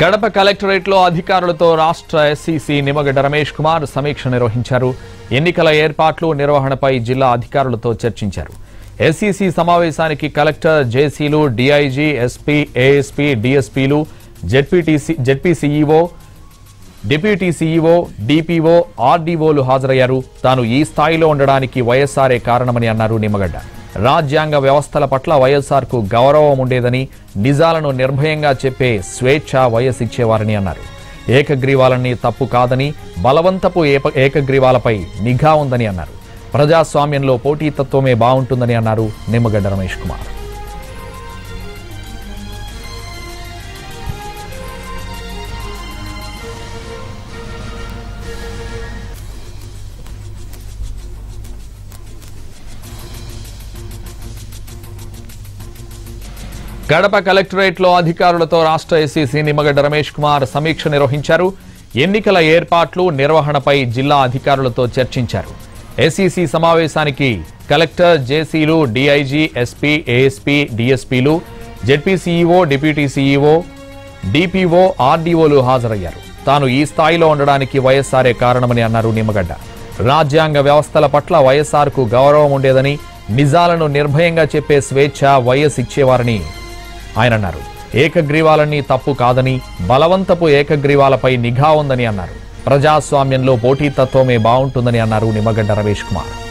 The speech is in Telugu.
కడప కలెక్టరేట్లో అధికారులతో రాష్ట్ర ఎస్సీసీ నిమగడ్డ రమేష్ కుమార్ సమీక్ష నిర్వహించారు. ఎన్నికల ఏర్పాట్లు నిర్వహణపై జిల్లా అధికారులతో చర్చించారు. ఎస్సీసీ సమావేశానికి కలెక్టర్ జేసీలు DIG SP ASP డిఎస్పీలు ZPTC ZP CEO deputy CEO DPO ఆర్డీఓలు హాజరయ్యారు. తాను ఈ స్థాయిలో ఉండడానికి వైఎస్సారే కారణమని అన్నారు నిమ్మగడ్డ రాజ్యాంగ వ్యవస్థల పట్ల వైఎస్ఆర్కు గౌరవం ఉండేదని నిజాలను నిర్భయంగా చెప్పే స్వేచ్ఛ వయస్ ఇచ్చేవారని అన్నారు. ఏకగ్రీవాలని తప్పు కాదని బలవంతపు ఏప ఏకగ్రీవాలపై నిఘా ఉందని అన్నారు. ప్రజాస్వామ్యంలో పోటీతత్వమే బాగుంటుందని అన్నారు నిమ్మగడ్డ రమేష్ కుమార్. గడప కలెక్టరేట్లో అధికారులతో రాష్ట్ర ఎస్సీసీ నిమ్మగడ్డ రమేష్ కుమార్ సమీక్ష నిర్వహించారు. ఎన్నికల ఏర్పాట్లు నిర్వహణపై జిల్లా అధికారులతో చర్చించారు. ఎస్సీసీ సమావేశానికి కలెక్టర్ జేసీలు DIG SP ASP డీఎస్పీలు ZP CEO deputy CEO DPO ఆర్డీఓలు హాజరయ్యారు. తాను ఈ స్థాయిలో ఉండడానికి వైఎస్సారే కారణమని అన్నారు నిమ్మగడ్డ. రాజ్యాంగ వ్యవస్థల పట్ల వైఎస్ఆర్కు గౌరవం ఉండేదని నిజాలను నిర్భయంగా చెప్పే స్వేచ్ఛ వైఎస్ ఇచ్చేవారని ఆయన అన్నారు ఏకగ్రీవాలన్నీ తప్పు కాదని బలవంతపు ఏకగ్రీవాలపై నిఘా ఉందని అన్నారు. ప్రజాస్వామ్యంలో పోటీతత్వమే బాగుంటుందని అన్నారు నిమ్మగడ్డ రమేష్ కుమార్.